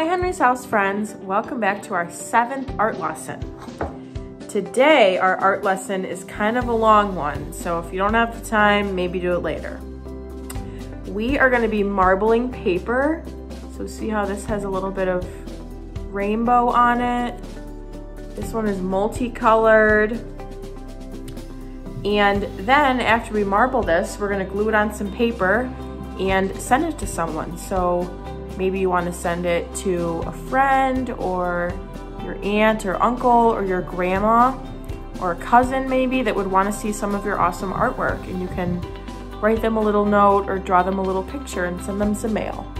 Hi Henry's House friends, welcome back to our seventh art lesson. Today our art lesson is kind of a long one, so if you don't have the time, maybe do it later. We are gonna be marbling paper, so see how this has a little bit of rainbow on it. This one is multicolored. And then after we marble this, we're gonna glue it on some paper and send it to someone. So Maybe you want to send it to a friend or your aunt or uncle or your grandma or a cousin maybe that would want to see some of your awesome artwork and you can write them a little note or draw them a little picture and send them some mail.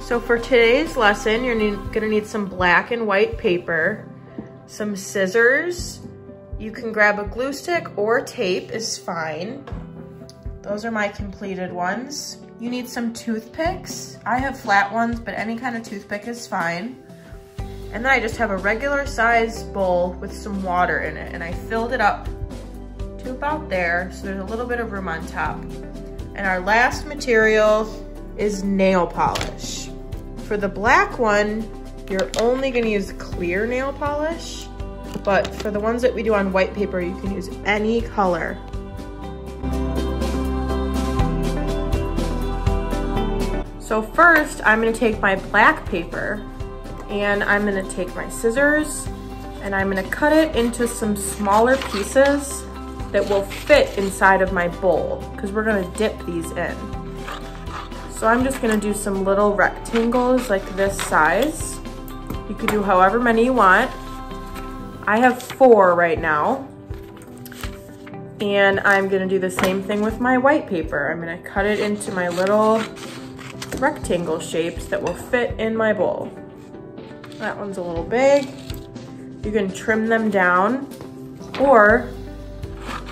So for today's lesson, you're gonna need some black and white paper, some scissors, you can grab a glue stick or tape is fine. Those are my completed ones. You need some toothpicks. I have flat ones, but any kind of toothpick is fine. And then I just have a regular size bowl with some water in it and I filled it up to about there so there's a little bit of room on top. And our last material is nail polish. For the black one, you're only gonna use clear nail polish but for the ones that we do on white paper, you can use any color. So first, I'm gonna take my black paper and I'm gonna take my scissors and I'm gonna cut it into some smaller pieces that will fit inside of my bowl because we're gonna dip these in. So I'm just gonna do some little rectangles like this size. You could do however many you want. I have four right now. And I'm gonna do the same thing with my white paper. I'm gonna cut it into my little rectangle shapes that will fit in my bowl. That one's a little big. You can trim them down or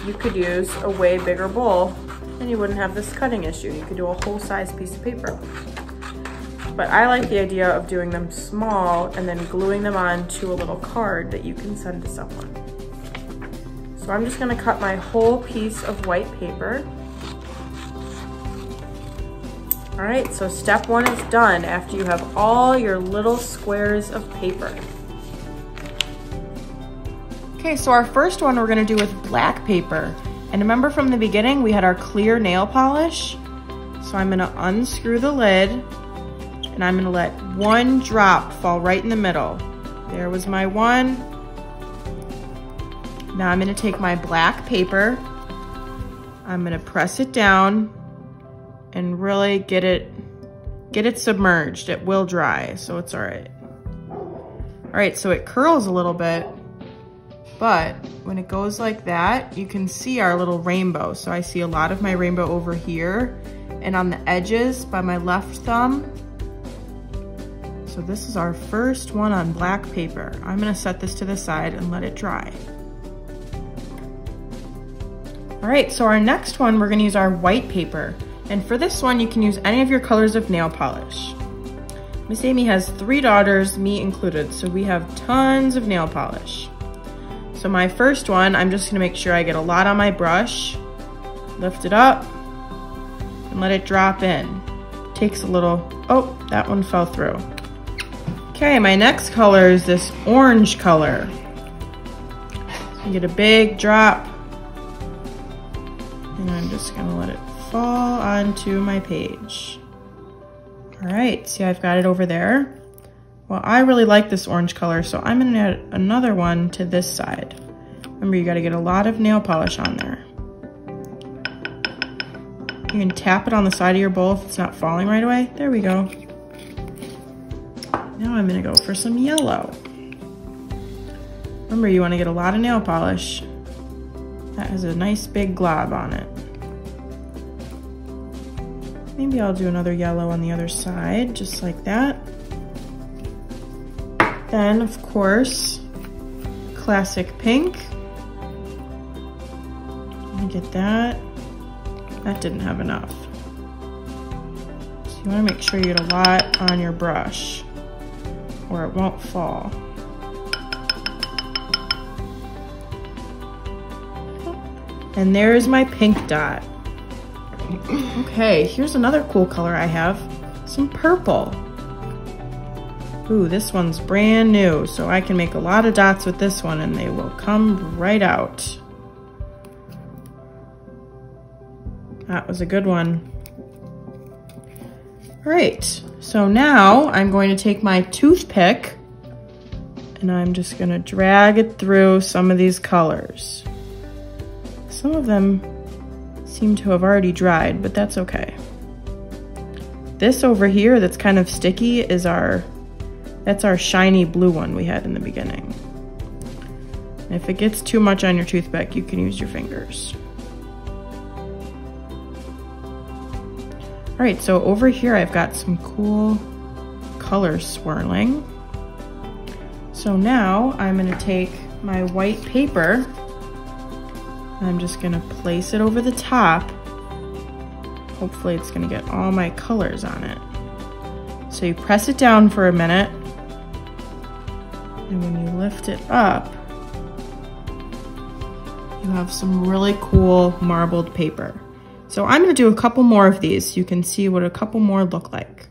you could use a way bigger bowl and you wouldn't have this cutting issue. You could do a whole size piece of paper. But I like the idea of doing them small and then gluing them on to a little card that you can send to someone. So I'm just gonna cut my whole piece of white paper. All right, so step one is done after you have all your little squares of paper. Okay, so our first one we're gonna do with black paper. And remember from the beginning, we had our clear nail polish. So I'm gonna unscrew the lid and I'm gonna let one drop fall right in the middle. There was my one. Now I'm gonna take my black paper, I'm gonna press it down and really get it, get it submerged. It will dry, so it's all right. All right, so it curls a little bit, but when it goes like that, you can see our little rainbow. So I see a lot of my rainbow over here and on the edges by my left thumb, so this is our first one on black paper. I'm gonna set this to the side and let it dry. All right, so our next one, we're gonna use our white paper. And for this one, you can use any of your colors of nail polish. Miss Amy has three daughters, me included, so we have tons of nail polish. So my first one, I'm just gonna make sure I get a lot on my brush, lift it up, and let it drop in. Takes a little, oh, that one fell through. Okay, my next color is this orange color. So get a big drop. And I'm just gonna let it fall onto my page. All right, see I've got it over there. Well, I really like this orange color, so I'm gonna add another one to this side. Remember, you gotta get a lot of nail polish on there. You can tap it on the side of your bowl if it's not falling right away. There we go. Now I'm gonna go for some yellow. Remember, you wanna get a lot of nail polish. That has a nice big glob on it. Maybe I'll do another yellow on the other side, just like that. Then, of course, classic pink. Let me get that. That didn't have enough. So you wanna make sure you get a lot on your brush or it won't fall. And there's my pink dot. Okay, here's another cool color I have, some purple. Ooh, this one's brand new, so I can make a lot of dots with this one and they will come right out. That was a good one. All right, so now I'm going to take my toothpick and I'm just gonna drag it through some of these colors. Some of them seem to have already dried, but that's okay. This over here that's kind of sticky is our that's our shiny blue one we had in the beginning. if it gets too much on your toothpick, you can use your fingers. All right, so over here I've got some cool colors swirling. So now I'm gonna take my white paper, I'm just gonna place it over the top. Hopefully it's gonna get all my colors on it. So you press it down for a minute and when you lift it up, you have some really cool marbled paper. So I'm gonna do a couple more of these. So you can see what a couple more look like.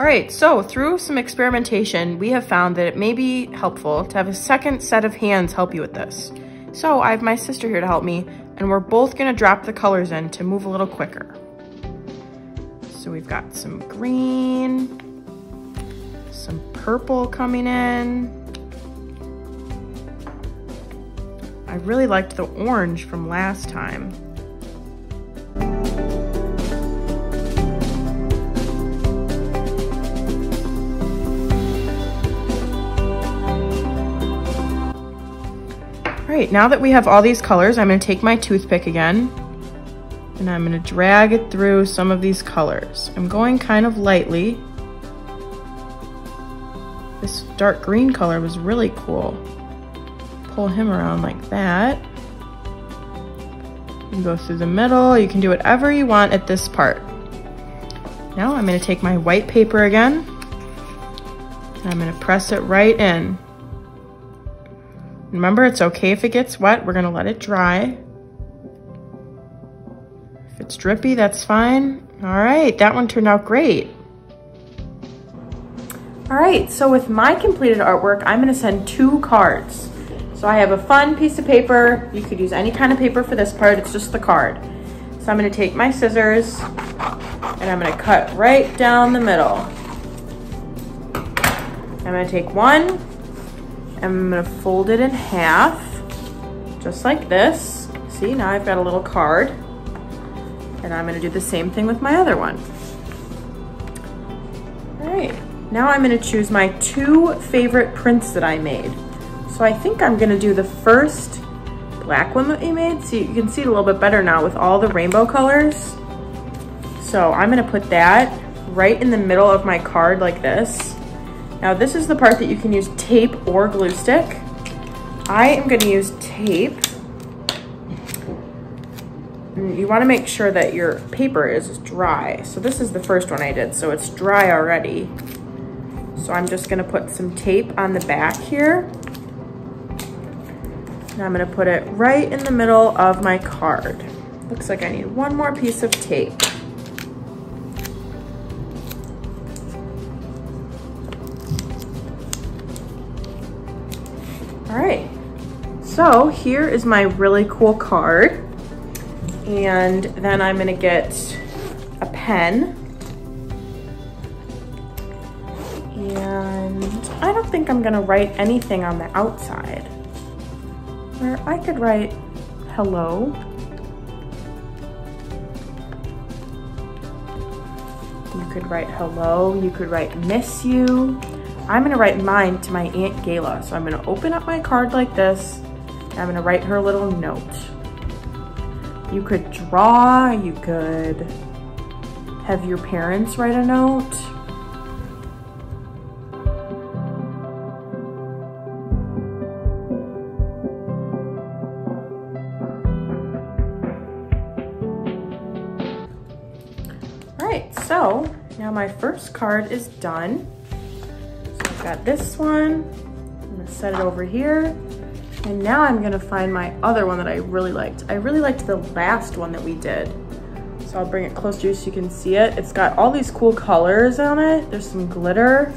All right, so through some experimentation, we have found that it may be helpful to have a second set of hands help you with this. So I have my sister here to help me, and we're both gonna drop the colors in to move a little quicker. So we've got some green, some purple coming in. I really liked the orange from last time. Right, now that we have all these colors, I'm gonna take my toothpick again and I'm gonna drag it through some of these colors. I'm going kind of lightly this dark green color was really cool. Pull him around like that. You go through the middle. You can do whatever you want at this part. Now I'm gonna take my white paper again. And I'm gonna press it right in. Remember, it's okay if it gets wet. We're gonna let it dry. If it's drippy, that's fine. All right, that one turned out great. All right, so with my completed artwork, I'm gonna send two cards. So I have a fun piece of paper. You could use any kind of paper for this part, it's just the card. So I'm gonna take my scissors and I'm gonna cut right down the middle. I'm gonna take one I'm gonna fold it in half, just like this. See, now I've got a little card. And I'm gonna do the same thing with my other one. All right. Now I'm gonna choose my two favorite prints that I made. So I think I'm gonna do the first black one that we made. So you can see it a little bit better now with all the rainbow colors. So I'm gonna put that right in the middle of my card like this. Now this is the part that you can use tape or glue stick. I am gonna use tape. Mm, you wanna make sure that your paper is dry. So this is the first one I did, so it's dry already. So I'm just gonna put some tape on the back here. And I'm gonna put it right in the middle of my card. Looks like I need one more piece of tape. So here is my really cool card. And then I'm gonna get a pen And I don't think I'm gonna write anything on the outside. Or I could write hello. You could write hello, you could write miss you. I'm gonna write mine to my Aunt Gayla. So I'm gonna open up my card like this. I'm gonna write her a little note. You could draw, you could have your parents write a note. All right, so now my first card is done. So I've got this one. I'm gonna set it over here. And now I'm gonna find my other one that I really liked. I really liked the last one that we did. So I'll bring it closer so you can see it. It's got all these cool colors on it. There's some glitter.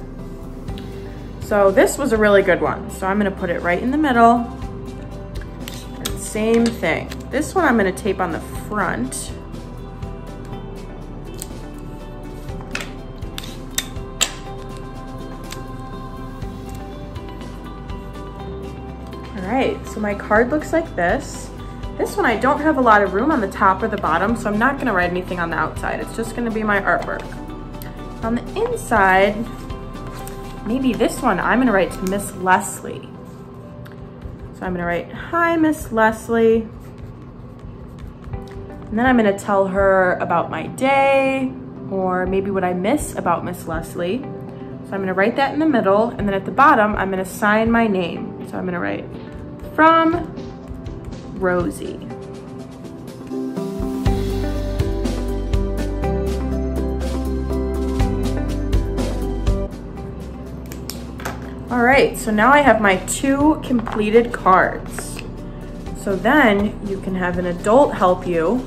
So this was a really good one. So I'm gonna put it right in the middle. And same thing. This one I'm gonna tape on the front. Right, so my card looks like this. This one, I don't have a lot of room on the top or the bottom, so I'm not gonna write anything on the outside. It's just gonna be my artwork. On the inside, maybe this one, I'm gonna write to Miss Leslie. So I'm gonna write, hi, Miss Leslie. And then I'm gonna tell her about my day or maybe what I miss about Miss Leslie. So I'm gonna write that in the middle and then at the bottom, I'm gonna sign my name. So I'm gonna write from Rosy. All right, so now I have my two completed cards. So then you can have an adult help you.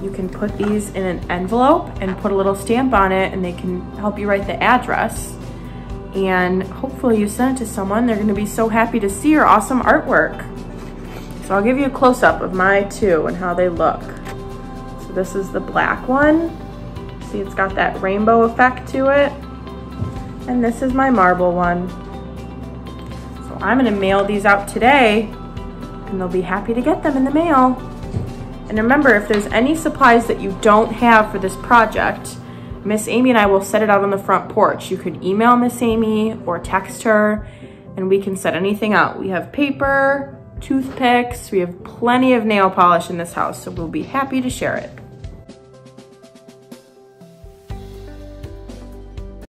You can put these in an envelope and put a little stamp on it and they can help you write the address. And hopefully you send it to someone. They're gonna be so happy to see your awesome artwork. So I'll give you a close up of my two and how they look. So this is the black one. See, it's got that rainbow effect to it. And this is my marble one. So I'm gonna mail these out today and they'll be happy to get them in the mail. And remember, if there's any supplies that you don't have for this project, Miss Amy and I will set it out on the front porch. You could email Miss Amy or text her and we can set anything out. We have paper, toothpicks, we have plenty of nail polish in this house, so we'll be happy to share it.